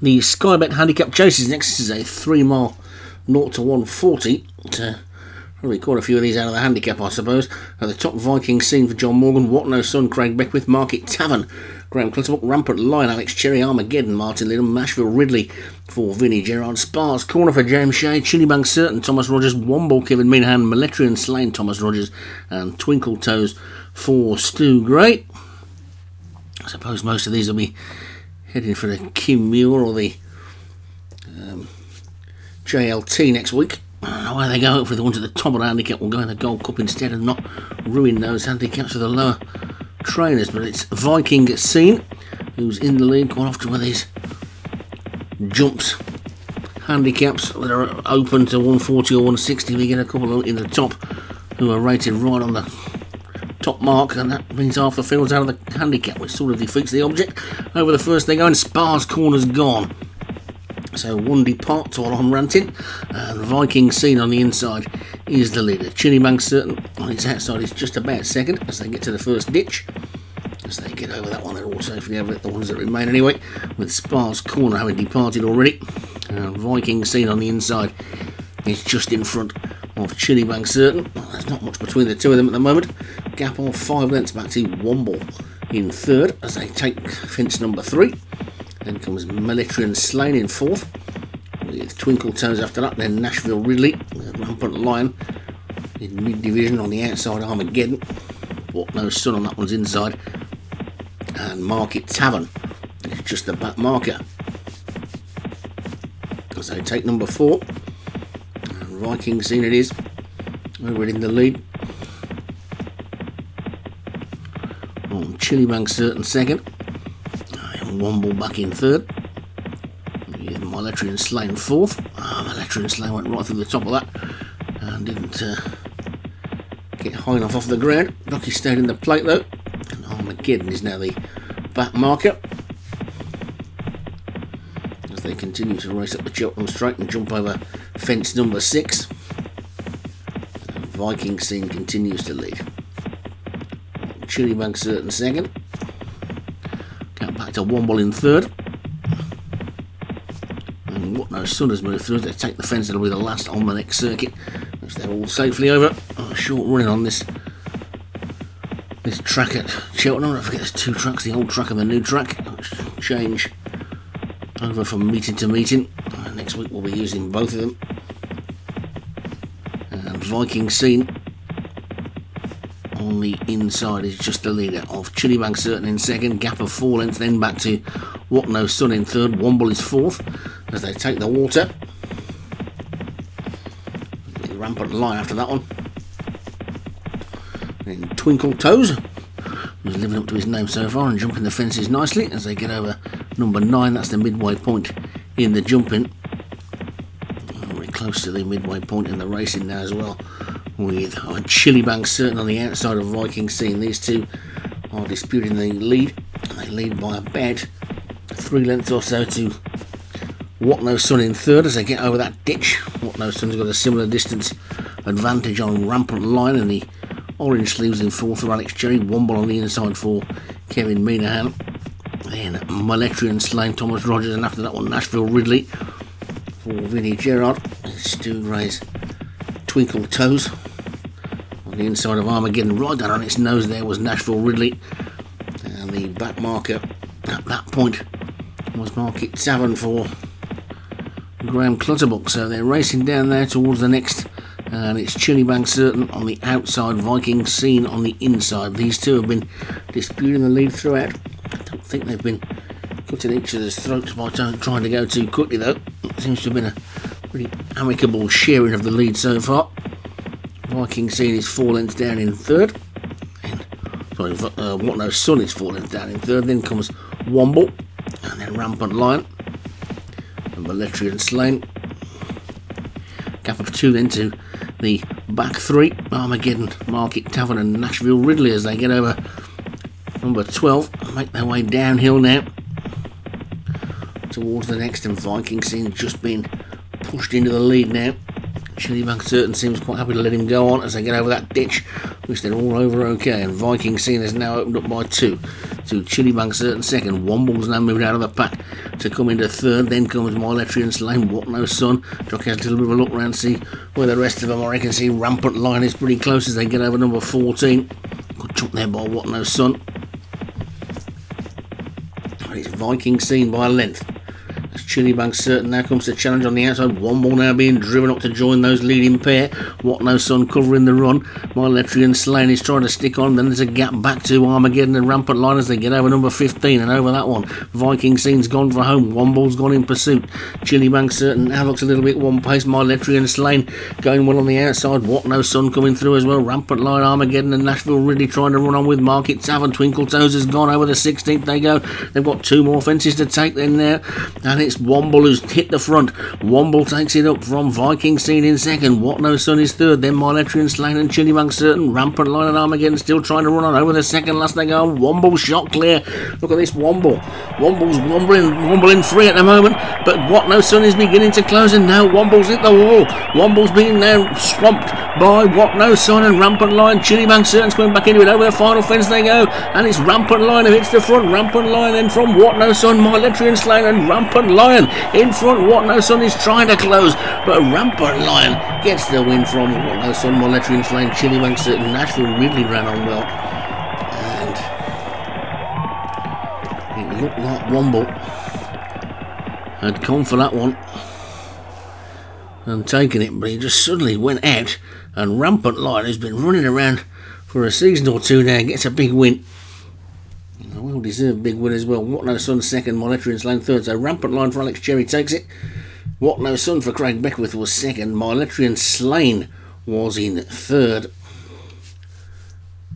The Skybet Handicap Chases next is a 3 mile 0 to 140. To probably quite a few of these out of the handicap, I suppose. At the top Viking scene for John Morgan, What No Sun, Craig Beckwith, Market Tavern, Graham Clutterbuck, Rampant Lion, Alex Cherry, Armageddon, Martin Lidham, Nashville Ridley for Vinnie Gerard, Spars, Corner for James Shea, Chillibank Certain, Thomas Rogers, Womble, Kevin Minahan, Miletrian Slain, Thomas Rogers, and Twinkle Toes for Stu Great. I suppose most of these will be heading for the Kim Muir or the um, JLT next week. Where they go for the ones at the top of the handicap will go in the Gold Cup instead and not ruin those handicaps for the lower trainers. But it's Viking Scene who's in the lead quite often with his jumps handicaps that are open to 140 or 160. We get a couple in the top who are rated right on the top mark, and that means half the field's out of the handicap, which sort of defeats the object. Over the first they go, and Spar's corner's gone. So one departs while I'm ranting, uh, and Viking scene on the inside is the leader. Chillibank certain on its outside is just about second as they get to the first ditch. As they get over that one, they're all safely over it, the ones that remain anyway, with Spar's corner having departed already. And Viking scene on the inside is just in front of Chillibank certain. Well, there's not much between the two of them at the moment. Gap of five lengths back to Womble in third as they take fence number three. Then comes Miletrian Slain in fourth, with Twinkle Toes after that. Then Nashville Ridley, Rampant Lion in mid division on the outside. Armageddon, What No Sun on that one's inside, and Market Tavern. Just the back marker. So take number four. And Viking scene it is. Over in the lead. Chillibank certain second. And Womble back in third. With Miletrian Slain fourth. Ah, Miletrian Slain went right through the top of that and didn't uh, get high enough off the ground. Lucky stayed in the plate though. And Armageddon is now the back marker as they continue to race up the Cheltenham Straight and jump over fence number six. Viking scene continues to lead. Chillibank certain second. Got back to Womble in third. And what no has moved through. They take the fence, it'll be the last on the next circuit. As they're all safely over. Oh, short running on this this track at Cheltenham. Don't forget there's two tracks, the old track and the new track, change over from meeting to meeting. Uh, next week we'll be using both of them. And Viking scene on the inside is just the leader of Chillibank certain in second, gap of four lengths, then back to What No Sun in third, Womble is fourth as they take the water. The rampant lion after that one. And Twinkle Toes, who's living up to his name so far and jumping the fences nicely as they get over number nine. That's the midway point in the jumping. Very close to the midway point in the racing now as well. With uh, Chillibank certain on the outside of Viking scene. These two are disputing the lead. And they lead by about three lengths or so to What No Sun in third as they get over that ditch. What No Sun's got a similar distance advantage on Rampant Lion and the Orange Sleeves in fourth for Alex Cherry. Womble on the inside for Kevin Minahan. Then Miletrian Slain Thomas Rogers, and after that one, Nashville Ridley for Vinnie Gerard. Stu Gray's Twinkle Toes on the inside of Armageddon, right down on its nose. There was Nashville Ridley, and the back marker at that point was Market Tavern for Graham Clutterbuck. So they're racing down there towards the next and it's Chillibank certain on the outside, Viking scene on the inside. These two have been disputing the lead throughout. I don't think they've been cutting each other's throats by trying to go too quickly, though. It seems to have been a pretty amicable sharing of the lead so far. Viking scene is four lengths down in third. And, sorry, uh, What No Sun is four lengths down in third. Then comes Womble, and then Rampant Lion, and Miletrian Slain. Gap of two then to the back three Armageddon, Market Tavern, and Nashville Ridley as they get over number 12 and make their way downhill now towards the next. And Viking scene just being pushed into the lead now. Chili certain seems quite happy to let him go on as they get over that ditch, which they're all over okay. And Viking scene is now opened up by two to Chili Certain second. Womble's now moved out of the pack to come into third. Then comes Miletrian Slain. What No Sun. Jockey has a little bit of a look around see where the rest of them are. I can see Rampant Lion is pretty close as they get over number 14. Good jump there by What No Sun. It's Viking Scene by a length. Chili Bank certain now comes to challenge on the outside. Womble now being driven up to join those leading pair. What No Sun covering the run. Miletrian Slane is trying to stick on. Then there's a gap back to Armageddon and Rampant Lion as they get over number 15 and over that one. Viking Scene's gone for home. Womble's gone in pursuit. Chili Bank certain now looks a little bit one pace. Miletrian Slane going well on the outside. What No Sun coming through as well. Rampant Lion, Armageddon and Nashville Ridley trying to run on with Market Tavern. Twinkle Toes has gone over the 16th. They go. They've got two more fences to take then there. And it's Womble who's hit the front. Womble takes it up from Viking Scene in second. What No Sun is third. Then Miletrian Slain and Chili Bank certain. Rampant Lion and Armageddon still trying to run on over the second last they go. Womble shot clear. Look at this Womble. Womble's wombling, wombling free at the moment. But What No Sun is beginning to close and now Womble's hit the wall. Womble's being now swamped by What No Sun and Rampant Lion. Chili Bank certain's going back into it. Over the final fence they go. And it's Rampant Lion who hits the front. Rampant Lion then from What No Sun, Miletrian Slain and Rampant Lion in front. What No Sun is trying to close, but Rampant Lion gets the win from What No Sun, Miletrian Slain, Chili Bank certain. Uh, Nashville Ridley ran on well. And it looked like Womble had come for that one and taken it, but he just suddenly went out. And Rampant Lion, who's been running around for a season or two now, gets a big win. Well deserved big win as well. What No Sun second, Miletrian Slain third. So Rampant Lion for Alex Cherry takes it. What No Sun for Craig Beckwith was second. Miletrian Slain was in third.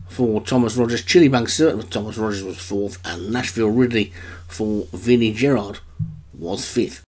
For Thomas Rogers, Chili Bank certain Thomas Rogers was fourth, and Nashville Ridley for Vinnie Gerard was fifth.